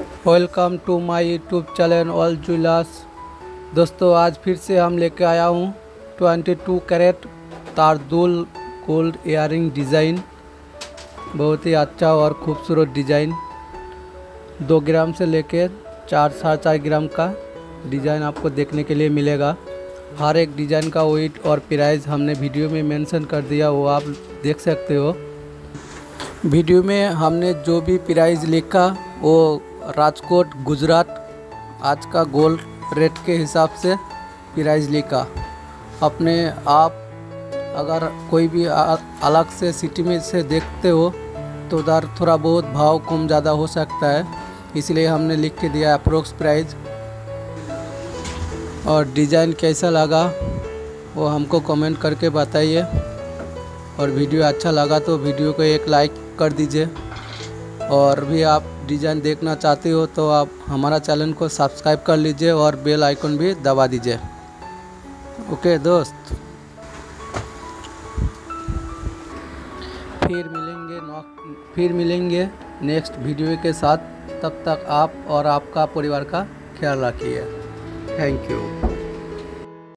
Welcome to my YouTube channel all jewellers दोस्तों, आज फिर से हम लेके आया हूँ 22 कैरेट तारदुल गोल्ड इयरिंग डिज़ाइन बहुत ही अच्छा और ख़ूबसूरत डिज़ाइन दो ग्राम से लेकर चार, साढ़े चार ग्राम का डिज़ाइन आपको देखने के लिए मिलेगा। हर एक डिज़ाइन का वेट और प्राइस हमने वीडियो में मेंशन कर दिया, वो आप देख सकते हो। वीडियो में हमने जो भी प्राइस लिखा, वो राजकोट, गुजरात, आज का गोल्ड रेट के हिसाब से प्राइस लिखा। अपने आप अगर कोई भी अलग से सिटी में से देखते हो तो उधर थोड़ा बहुत भाव कम ज़्यादा हो सकता है। इसलिए हमने लिख के दिया अप्रोक्स प्राइस और डिज़ाइन कैसा लगा, वो हमको कमेंट करके बताइए। और वीडियो अच्छा लगा तो वीडियो को एक लाइक कर दीजिए। और भी आप डिज़ाइन देखना चाहते हो तो आप हमारा चैनल को सब्सक्राइब कर लीजिए और बेल आइकन भी दबा दीजिए। ओके, दोस्त। फिर मिलेंगे फिर मिलेंगे नेक्स्ट वीडियो के साथ। तब तक आप और आपका परिवार का ख्याल रखिए। Thank you.